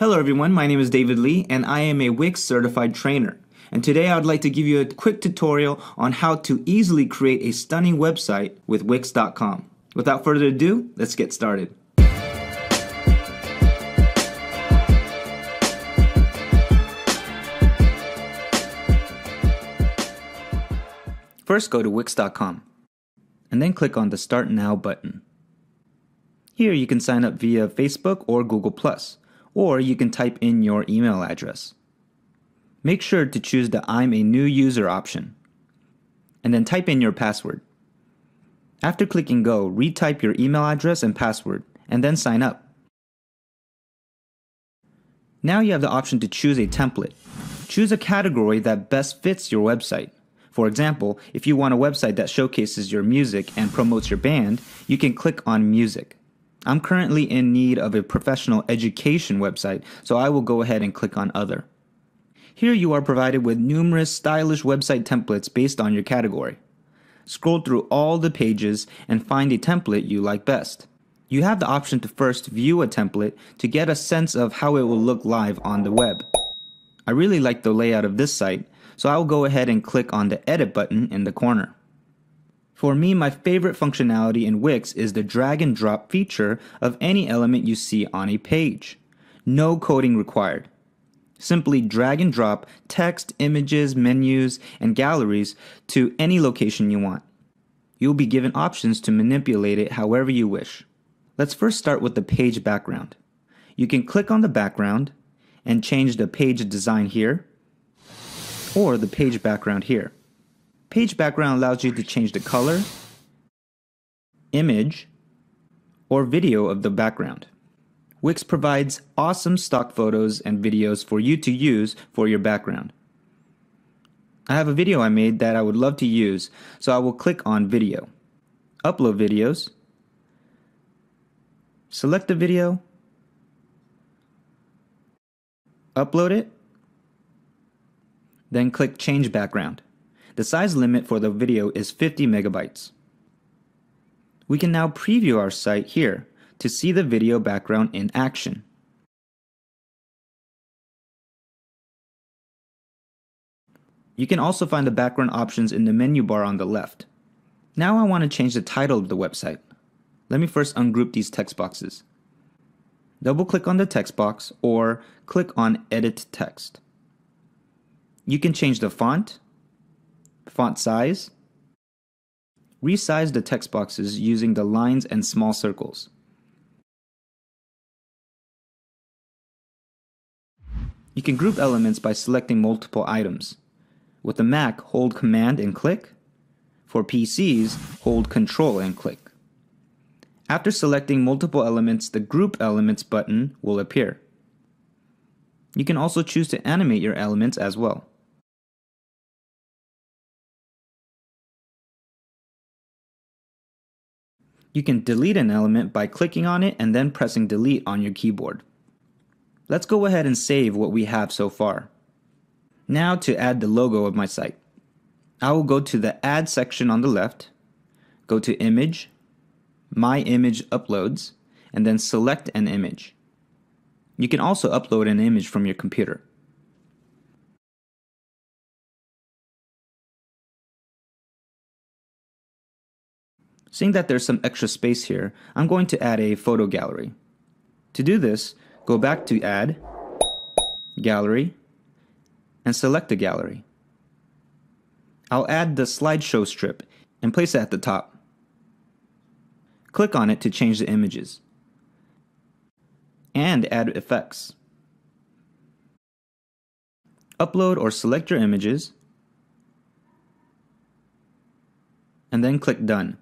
Hello everyone, my name is David Lee and I am a Wix certified trainer. And today I would like to give you a quick tutorial on how to easily create a stunning website with Wix.com. Without further ado, let's get started. First go to Wix.com and then click on the Start Now button. Here you can sign up via Facebook or Google+, or you can type in your email address. Make sure to choose the I'm a new user option, and then type in your password. After clicking go, retype your email address and password, and then sign up. Now you have the option to choose a template. Choose a category that best fits your website. For example, if you want a website that showcases your music and promotes your band, you can click on Music. I'm currently in need of a professional education website, so I will go ahead and click on Other. Here you are provided with numerous stylish website templates based on your category. Scroll through all the pages and find a template you like best. You have the option to first view a template to get a sense of how it will look live on the web. I really like the layout of this site, so I will go ahead and click on the Edit button in the corner. For me, my favorite functionality in Wix is the drag and drop feature of any element you see on a page. No coding required. Simply drag and drop text, images, menus, and galleries to any location you want. You'll be given options to manipulate it however you wish. Let's first start with the page background. You can click on the background and change the page design here or the page background here. Page background allows you to change the color, image, or video of the background. Wix provides awesome stock photos and videos for you to use for your background. I have a video I made that I would love to use, so I will click on Video. Upload videos. Select the video. Upload it. Then click Change Background. The size limit for the video is 50 megabytes. We can now preview our site here to see the video background in action. You can also find the background options in the menu bar on the left. Now I want to change the title of the website. Let me first ungroup these text boxes. Double click on the text box or click on Edit Text. You can change the font, font size, resize the text boxes using the lines and small circles. You can group elements by selecting multiple items. With the Mac, hold Command and click. For PCs, hold Control and click. After selecting multiple elements, the Group Elements button will appear. You can also choose to animate your elements as well. You can delete an element by clicking on it and then pressing delete on your keyboard. Let's go ahead and save what we have so far. Now to add the logo of my site. I will go to the add section on the left, go to image, my image uploads, and then select an image. You can also upload an image from your computer. Seeing that there's some extra space here, I'm going to add a photo gallery. To do this, go back to Add, Gallery, and select the gallery. I'll add the slideshow strip and place it at the top. Click on it to change the images. And add effects. Upload or select your images, and then click Done.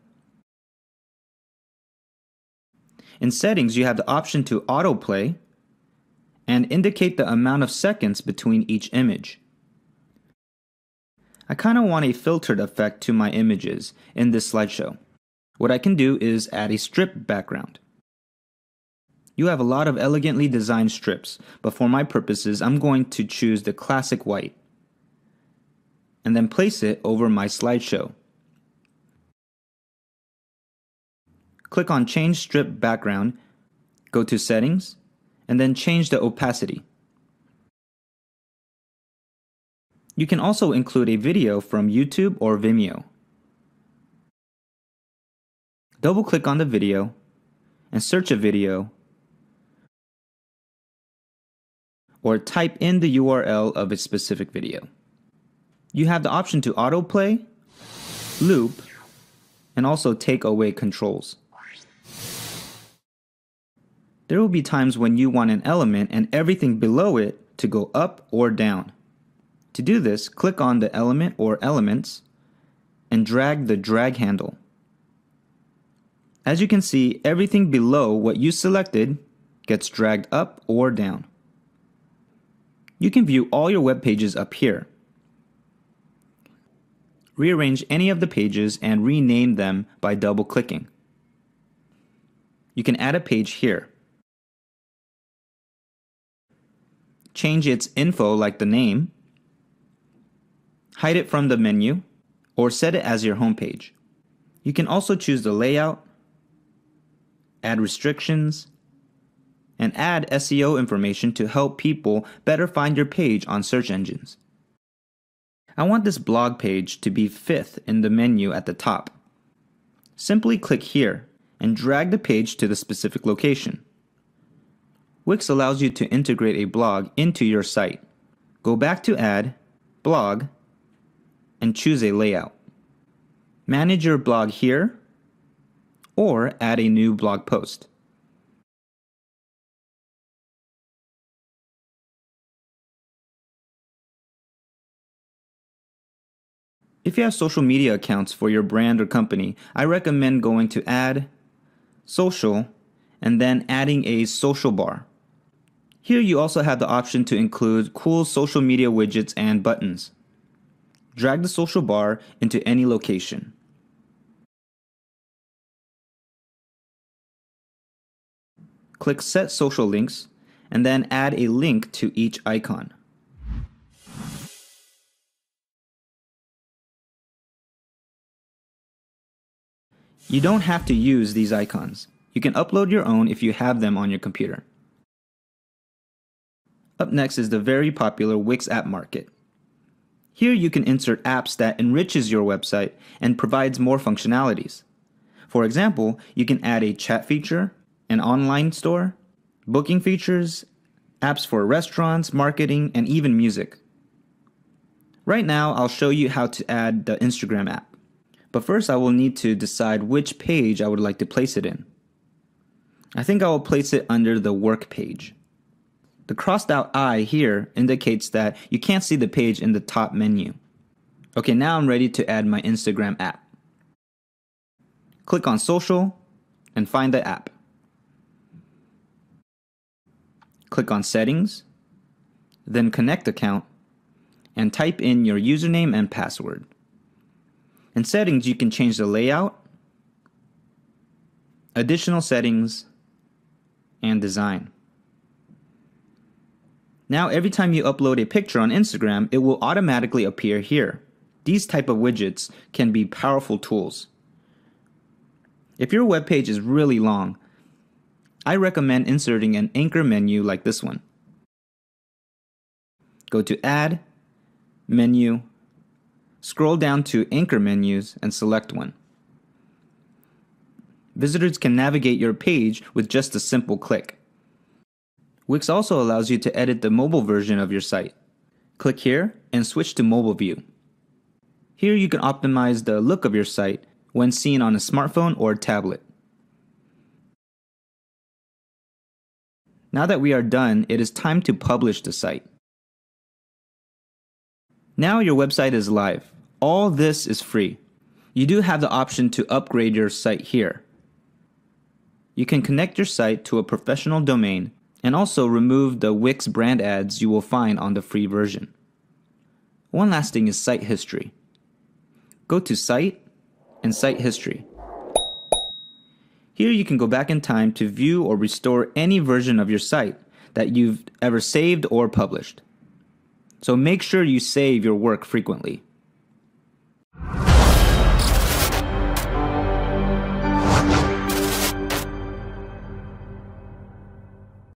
In settings, you have the option to autoplay and indicate the amount of seconds between each image. I kind of want a filtered effect to my images in this slideshow. What I can do is add a strip background. You have a lot of elegantly designed strips, but for my purposes, I'm going to choose the classic white and then place it over my slideshow. Click on Change Strip Background, go to Settings, and then change the opacity. You can also include a video from YouTube or Vimeo. Double click on the video and search a video or type in the URL of a specific video. You have the option to autoplay, loop, and also take away controls. There will be times when you want an element and everything below it to go up or down. To do this, click on the element or elements and drag the drag handle. As you can see, everything below what you selected gets dragged up or down. You can view all your web pages up here. Rearrange any of the pages and rename them by double clicking. You can add a page here. Change its info like the name, hide it from the menu, or set it as your homepage. You can also choose the layout, add restrictions, and add SEO information to help people better find your page on search engines. I want this blog page to be fifth in the menu at the top. Simply click here and drag the page to the specific location. Wix allows you to integrate a blog into your site. Go back to Add, Blog, and choose a layout. Manage your blog here or add a new blog post. If you have social media accounts for your brand or company, I recommend going to Add, Social, and then adding a social bar. Here you also have the option to include cool social media widgets and buttons. Drag the social bar into any location. Click Set Social Links and then add a link to each icon. You don't have to use these icons. You can upload your own if you have them on your computer. Up next is the very popular Wix App Market. Here you can insert apps that enriches your website and provides more functionalities. For example, you can add a chat feature, an online store, booking features, apps for restaurants, marketing, and even music. Right now, I'll show you how to add the Instagram app. But first I will need to decide which page I would like to place it in. I think I will place it under the work page. The crossed out I here indicates that you can't see the page in the top menu. Okay, now I'm ready to add my Instagram app. Click on social and find the app. Click on settings, then connect account, and type in your username and password. In settings, you can change the layout, additional settings, and design. Now every time you upload a picture on Instagram, it will automatically appear here. These type of widgets can be powerful tools. If your web page is really long, I recommend inserting an anchor menu like this one. Go to Add, Menu, Scroll down to Anchor menus and select one. Visitors can navigate your page with just a simple click. Wix also allows you to edit the mobile version of your site. Click here and switch to mobile view. Here you can optimize the look of your site when seen on a smartphone or tablet. Now that we are done, it is time to publish the site. Now your website is live. All this is free. You do have the option to upgrade your site here. You can connect your site to a professional domain and also remove the Wix brand ads you will find on the free version. One last thing is site history. Go to Site and Site History. Here you can go back in time to view or restore any version of your site that you've ever saved or published. So make sure you save your work frequently.